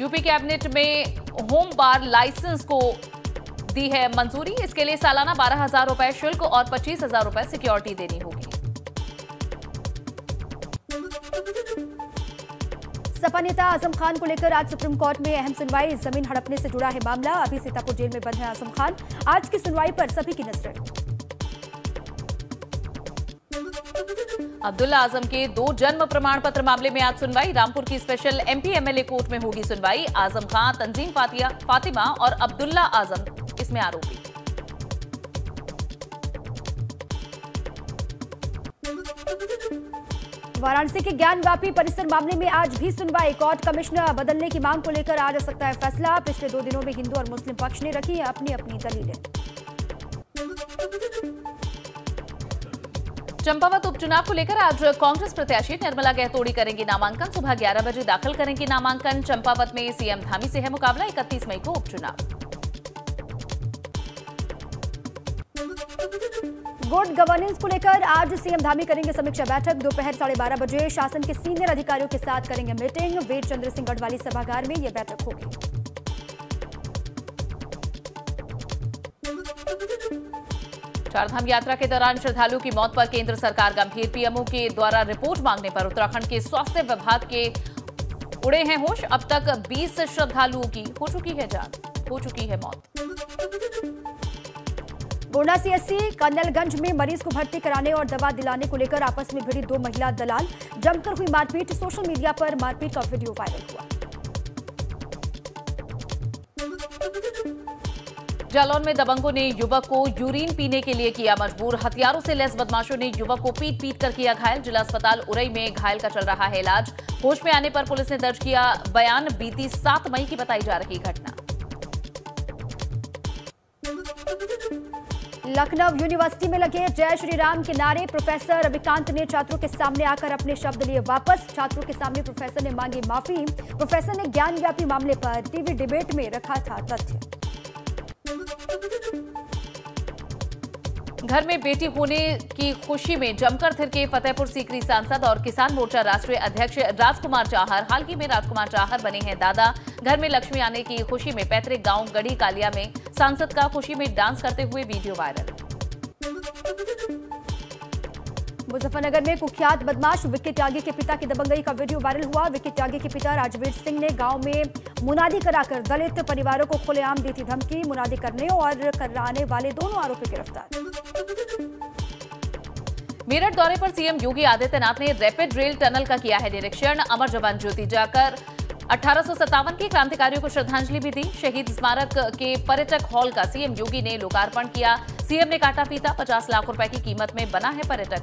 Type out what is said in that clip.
UP cabinet में home bar licence को दी है मंजूरी। इसके लिए सालाना बारह हज़ार रुपए शुल्क और पच्चीस हज़ार रुपए सिक्योरिटी देनी होगी। सपा नेता आज़म खान को लेकर आज सुप्रीम कोर्ट में अहम सुनवाई। ज़मीन हड़पने से जुड़ा है मामला। अभी सीतापुर जेल में बंद है आज़म खान। आज की सुनवाई पर सभी की नज़रें। अब्दुल्ला आज़म के दो जन्म प्रमाण पत्र मामले में आज सुनवाई। रामपुर की स्पेशल एमपी एमएलए कोर्ट में होगी सुनवाई। आज़म खान तंजीम फातिया, फातिमा और अब्दुल्ला आज़म, इसमें आरोपी। वाराणसी के ज्ञान व्यापी परिसर मामले में आज भी सुनवाई। कोर्ट कमिश्नर बदलने की मांग को लेकर आ सकता है फैसला। पिछले दो दिनों में हिंदू और मुस्लिम पक्ष ने रखी अपनी अपनी दलीलें। चंपावत उपचुनाव को लेकर आज कांग्रेस प्रत्याशी निर्मला गहतोड़ी करेंगी नामांकन। सुबह 11 बजे दाखिल करेंगी नामांकन। चंपावत में सीएम धामी से है मुकाबला 31 मई को उपचुनाव। गुड गवर्नेंस को लेकर आज सीएम धामी करेंगे समीक्षा बैठक। दोपहर साढ़े बारह बजे शासन के सीनियर अधिकारियों के साथ करेंगे मीटिंग। वीर चंद्र सिंह गढ़वाली सभागार में यह बैठक होगी। चारधाम यात्रा के दौरान श्रद्धालु की मौत पर केंद्र सरकार गंभीर, पीएमओ के द्वारा रिपोर्ट मांगने पर उत्तराखंड के स्वास्थ्य विभाग के उड़े हैं होश। अब तक 20 श्रद्धालुओं की हो चुकी है जान, हो चुकी है मौत। गोंडा सीएससी कन्नलगंज में मरीज़ को भर्ती कराने और दवा दिलाने को लेकर आपस में भिड़ी दो महिला दलाल। जमकर हुई मारपीट, सोशल मीडिया पर मारपीट का वीडियो वायरल हुआ। जालौन में दबंगों ने युवक को यूरिन पीने के लिए किया मजबूर हथियारों से लैस बदमाशों ने युवक को पीट पीट कर किया घायल। जिला अस्पताल उरई में घायल का चल रहा है इलाज। होश में आने पर पुलिस ने दर्ज किया बयान। बीती सात मई की बताई जा रही घटना। लखनऊ यूनिवर्सिटी में लगे जय श्री राम के नारे। प्रोफेसर रविकांत ने छात्रों के सामने आकर अपने शब्द लिए वापस। छात्रों के सामने प्रोफेसर ने मांगी माफ़ी। प्रोफेसर ने ज्ञान व्यापी मामले पर टीवी डिबेट में रखा था तथ्य। घर में बेटी होने की खुशी में जमकर थिरके फतेहपुर सीकरी सांसद और किसान मोर्चा राष्ट्रीय अध्यक्ष राजकुमार चाहर। हाल ही में राजकुमार चाहर बने हैं दादा। घर में लक्ष्मी आने की खुशी में पैतृक गाँव गढ़ी कालिया में सांसद का खुशी में डांस करते हुए वीडियो वायरल। मुजफ्फरनगर में कुख्यात बदमाश विक्की त्यागी के पिता की दबंगई का वीडियो वायरल हुआ। विक्की त्यागी के पिता राजवीर सिंह ने गाँव में मुनादी कराकर दलित परिवारों को खुलेआम दी थी धमकी। मुनादी करने और कराने वाले दोनों आरोपी गिरफ़्तार। मेरठ दौरे पर सीएम योगी आदित्यनाथ ने रैपिड रेल टनल का किया है निरीक्षण। अमर जवान ज्योति जाकर अठारह सौ सत्तावन के क्रांतिकारियों को श्रद्धांजलि भी दी। शहीद स्मारक के पर्यटक हॉल का सीएम योगी ने लोकार्पण किया। सीएम ने काटा फीता 50 लाख रुपए की कीमत में बना है पर्यटक।